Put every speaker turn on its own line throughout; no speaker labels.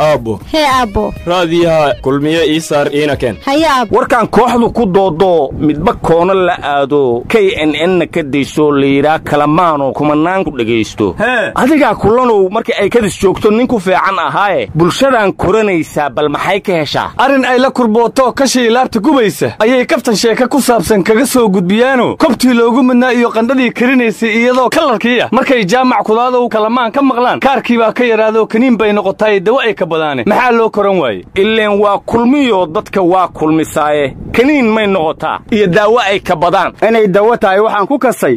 aabbo
hee aabbo
raadiyaha kulmiye ii saar iina keen
haye aabbo
warkaan kooxdu ku doodoo midba koona la aado k n n-na ka dayso layidhaa kalamaanoo kumanaan ku dhegaysto adigaa kulanow markii ay kadis joogto nin ku fiican ahaaye. Bulshadan koranaysaa bal maxay ka heshaa?
Arrin ay la kurbootoo kashii laabta gubaysa. Ayay kaftan sheeka ku saabsan kaga soo gudbiyaano. Kobtii loogu midnaa iyo qandhadii karinaysay iyadoo kalarkii ah markay jaamac kudaadow kalamaan ka maqlaan kaarkii baa ka yadhaadoo kaniin bay noqotaaye dawa ay ka badaane maxaa loo koran waaye?
Ileen waa kulmiyoo dadka waa kulmisaaye. Kaniin may noqotaa iyo daawo ay ka badaan.
Inay dawo tahay waxaan ku kasay.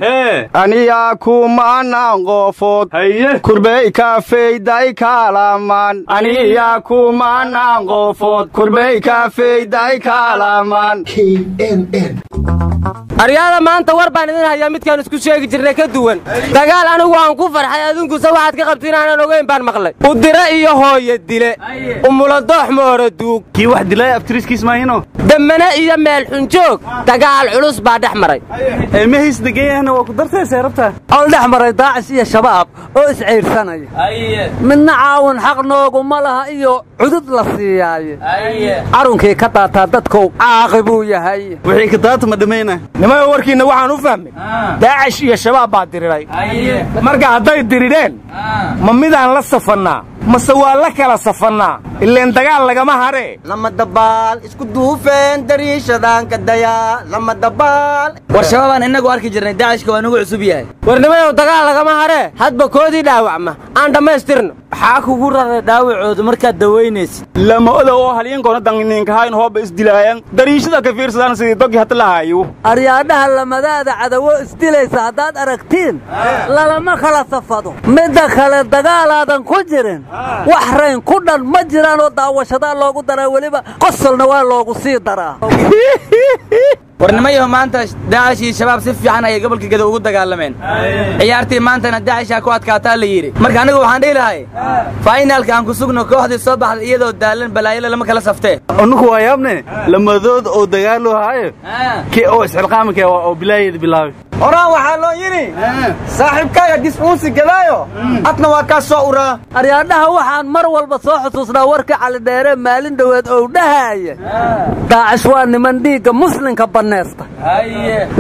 Aniyaa kumanaan qoofood kurbey kaafeyday kaalamaan. Aniyaa kumanaan qoofood kurbey kaafeyday kaalamaan.
Aryaada maanta war baan idin hayaa midkaan isku sheegi jirnay ka duwan. Dagaal anigu aan ku farxay adinkuse waxaad ka qabtiin aanan ogayn baan maqlay. Udire iyo hooyo dile umuladoox moora duug.
Kii wax dilay abtiriskiis maahino
demmane iyo meel xunjoog dagaal culus baa dhex maray.
Eemahiis degayahna waa ku dartaysa rabtaa
ol dhex maray daacis iyo shabaab oo iscaydhsanaya midna caawin xaq nooguma laha iyo cudud la siiyaaye carunkii ka daataa dadkow caaqi buu yahay.
Wixii kadaata ma dhammayna
nimayo warkiinna waxaan u fahmay. Daacish iyo shabaab baa diriray. Marka hadday diridheen ma midaan la safannaa mase waa la kala safannaa ileen dagaal lagama haree
lama dabaal isku duufeen dariishadaanka dayaa lama dabaal.
War shabaabaan innagu arki jirnay daacishka waa nagu cusub yahay. Warnimayow dagaal lagama haree hadba koodii dhaawacma. Aan dhammaystirno
maxaa kugu raray dhaawacooda markaad dawaynaysid
lama oda oo halyankoona danniinkahayn hooba isdilaayan dariishada ka fiirsadaan sidii dogi hata lahaayo
aryaadhaha lamadaada cadawo isdilaysa haddaad aragtiin lalama kala safado. Midda kale dagaalaadan ku jirin. Wax rayn ku dhan ma jiraan oo daawashadaa loogu daraa weliba qosolna waa loogu sii daraa
warnimayaho maanta daacish iyo shabaab si fiican ayay gobolka gado ugu dagaalameen. Ciyaartii maantana daacishaa ku adkaataa la yidhi. Marka anigu waxaan dhihi lahay fainaalka aan ku sugno kooxdii soo baxda iyadoo daalan balaayala lama kala saftee.
Annuku waa yaabne? Lamadood oo dagaaloo haayo kii oo isxilqaamika oo bilaayada bilaabay
horaan waxaa loo yidhi saaxiibkaaga dis-uunsi gadaayo adna waa kaa soo uraa
aryaadhaha waxaan mar walba soo xusuusnaa warkii calidheere maalin dhoweed ou dhahaaya daacish waa niman dhiigga muslimka banneesta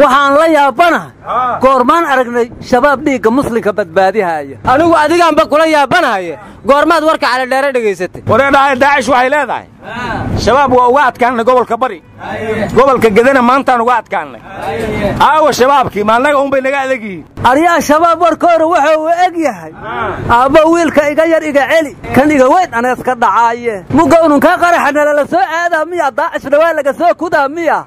waxaan la yaabanahay goormaan aragnay shabaab dhiigga muslimka badbaadihaaya
anigu adigaanba kula yaabanahaye goormaad warka calidheere dhegaysatay.
Wareedhahay daacish waxay leedahay. Shabaab waa uga adkaannay gobolka bari. Gobolka gedana maantaan uga adkaannay aawa shabaabkii ma annaga unbay naga adag yihiin
aryaa shabaab warkoora waxa uu eg yahay. Aabba wiilka iga yar iga celi. Kan iga weyn aneeska dhacaaye. Mugownunkaa qaraxa nalala soo aadaa miya? Daacishna waa laga soo kudaa miya?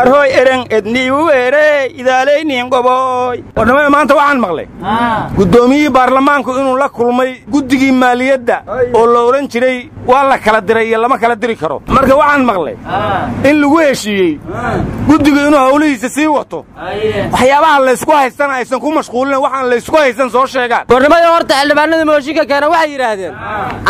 Arhooy eren edniiwu ere idaalayniin goboy warnimada maanta waxaan maqlay. Guddoomiyihii baarlamaanku inuu la kulmay guddigii maaliyadda oo la odhan jiray waa la kala diray iyo lama kala diri karo. Marka waxaan maqlay in lagu heshiiyey guddigu inuu hawlihiisa sii wato. Waxyaabaha laysku haystana aysan ku mashquulin waxaan laysku haysan soo sheegaan.
Warnimayo horta xildhibaanada mooshinka keena waxay yidhaahdeen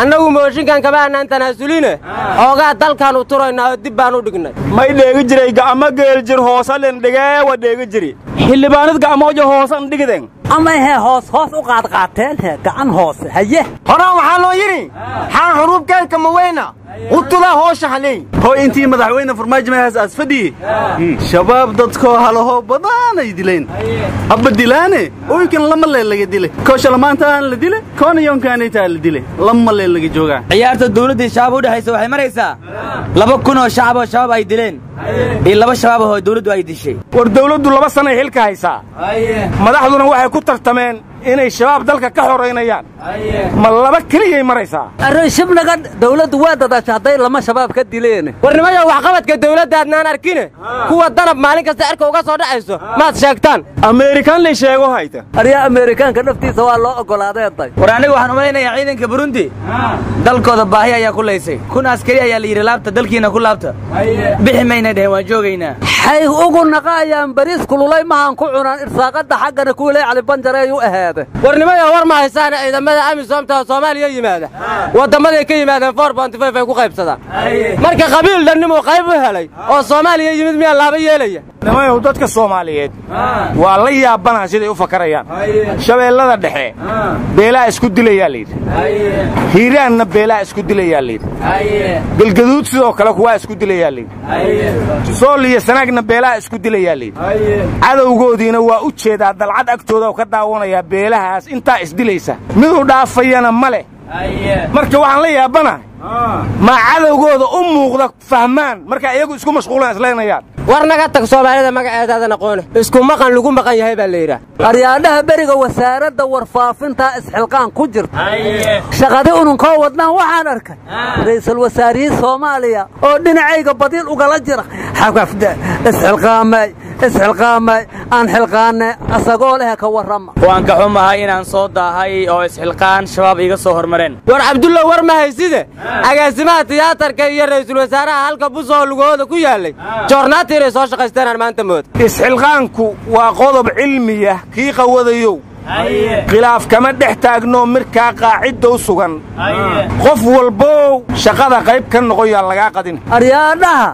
annagu mooshinkan kama annaan tanaasuline xoogaa dalkaan u turaynaa oo dib baan u dhignay.
May dheegi jiray ga'amo geeljir hoosalin dhigeewa dheegi jiri. Xildhibaanad ga'mooja hoosan dhigden
ama hee hoos hoos u qaadqaateen gacan hoose haye.
Horaan waxaa loo yidhi xaan xuruubkeenka maweyna utulaa hoosha haley
hoy intii madaxweyne farmaajo meehaas aas fadhiye shabaab dadkoo halahoo badanay dileen habba dilaane oykan lama lee laga dile. Koo shalamaantaan la dile koona yoonkaanaytaa la dile. Lama lee laga joogaa
ciyaarta dawladdii shabaab u dhexaysa waxay maraysaa laba kun oo shacab oo shabaab ay dileen. Iyo laba shabaab oo dawladdu ay dishay.
War dawladdu laba sanay xilka haysaa madaxduna waxay ku tartameen inay shabaab dalka ka xoraynayaan ma laba keliyay maraysaa?
Array shibnaga dawladdu waa dadaasha hadday lama shabaab ka dileen.
Warnimayo waxqabadka dawladda adnaan arkine kuwa danab maalin kasta cirka uga soo dhacayso maad sheegtaan.
Ameerikaan lay sheego hayta.
Aryaa ameerikaanka naftiisa waa loo oggolaadeeday
war aniga waxaan umalaynayaa ciidanka burundi. Dalkooda baahi ayaa ku laysay. Kun askari ayaa la yidhi laabta dalkiina ku laabta. Bixi maynay dheheen waan joogaynaa
xay ugu naqaayaan bariis kululay mahaan ku cunaan irsaaqadda xaggana kuuley calibanjareey u aheed yimaadeen
warnimada war ma haysaan ciidamada amisomta soomaaliya yimaada. Wadammaday ka yimaadeen for bontifayf ay ku qaybsadaan. Marka qabiil dhannimuu qayb u helay oo soomaaliya yimid miyaa laaba yeelaya.
Nimayow dadka soomaaliyeed waa la yaabanaha siday u fakarayaan. Shabeellada dhexe beelaa isku dilayaa layidhi hiiraanna beelaa isku dilayaa layidhi galgaduud sidoo kale kuwaa isku dilayaa layidhi sool iyo sanaagna beelaa isku dilayaa layidhi cadowgoodiina waa u jeedaa dalcad agtooda oo ka daawanayaa beelahaas intaa isdilaysa. Miduu dhaafayana ma leh. Marka waxaan la yaabanahay ma cadowgooda u muuqda fahmaan. Marka iyagu isku mashquulaan islaynayaan
war naga tag soomaalida magaceedaadan aqoone isku maqan lagu maqan yahay baa la yidhaah
aryaadhaha beriga wasaaradda warfaafintaa isxilqaan ku jirta. Shaqadi ununkoo wadnaan waxaan arkay. Ra'iisul wasaarihii soomaaliya oo dhinacayga badiil ugala jira. Isxilqaamay aan xilqaanne asagoo leh ka warrama.
Waan ka xumahay inaan soo daahay oo isxilqaan shabaab iiga soo hormareen.
War cabdulla war ma hayside? Agaasimaha tiyaatarka iyo ra'iisul wasaaraha halka busoo lugahooda ku yaallay. Joornaati inay soo shaqaysteenaan maanta mooda
isxilqaanku waa qodob cilmiya kii qawadayow khilaaf kama dhex taagno mirkaa u sugan. Qof walbow shaqada qayb ka noqon yaan lagaa qadin.
Aryaadhaha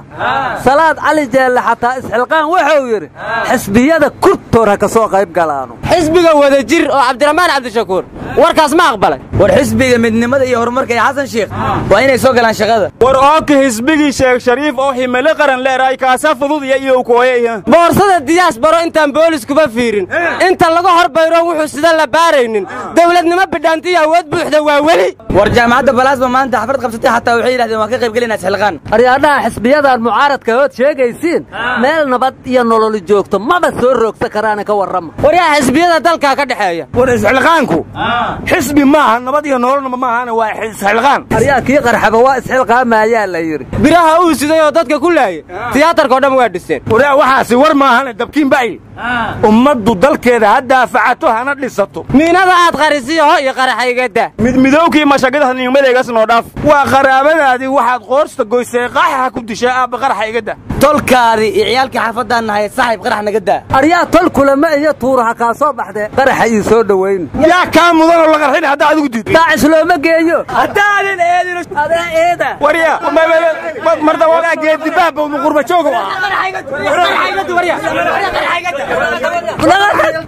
salaad cali jeelle xataa isxilqaan wuxuu yidhi xisbiyada kurtoor ha ka soo qayb galaano.
Xisbiga wada jir oo cabdiraxmaan cabdishakuur warkaas ma aqbalay
war xisbiga midnimada iyo horumarka ee xasan sheikh waa inay soo galaan shaqada.
War ooka hisbigii sheekh shariif oo himilo qaran leeraay kaasa fudud iyo iyo kooyaya
boorsada diyaas baro intaan booliskuba fiirin. Inta laga hor bayro wuxuu sida la baaraynin. Dowladnimo bidhaantiyo awood buuxda waa weli.
War jaamacadda balaasma maanta xaflad qabsatay xataa waxay yidhahdeen waan ka qayb gelinaa isxilqaan
aryaadhaha xisbiyadan mucaaradka ood sheegaysiin. Meel nabad iyo nololi joogto maba soo roogsa karaana ka warrama.
Waryaa xisbiyada dalkaa ka dhexeeya.
War isxilqaanku xisbi maaha nabad iyo nololnaba maahana waa isxilqaan.
Aryaa kii qarxaba waa isxilqaamaayaa la yidhi.
Biraha uu siday oo dadka ku laayay tiyaatarka oo dhan waa dhiseen.
Waraa waxaasi war maahane dabkiin ba'y ummaddu dalkeeda ha daafacato hana dhisato.
Miinada aad qarisiyo ho iyo qaraxaygada
midmidowkii mashagada niimadaygas noo dhaaf.
Waa qaraabadaadii waxaad qoorsta goysay qaxaha ku dishay aabba qaraxa iga da
tolkaadii iyo ciyaalkii xaafadaan nahay saaxiib qarax naga daa
aryaa tol kulama iyo tuuraha kaa soo baxdee qaraxa ii soo dhowayn
yaa kaa mudanoo la qarxin haddaa adigu diid
daacis looma geeyo
haddaadan eedin
adee eeda
warya mardawadaa geedibahba qurba jooga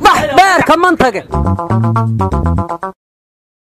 bax beerka mantage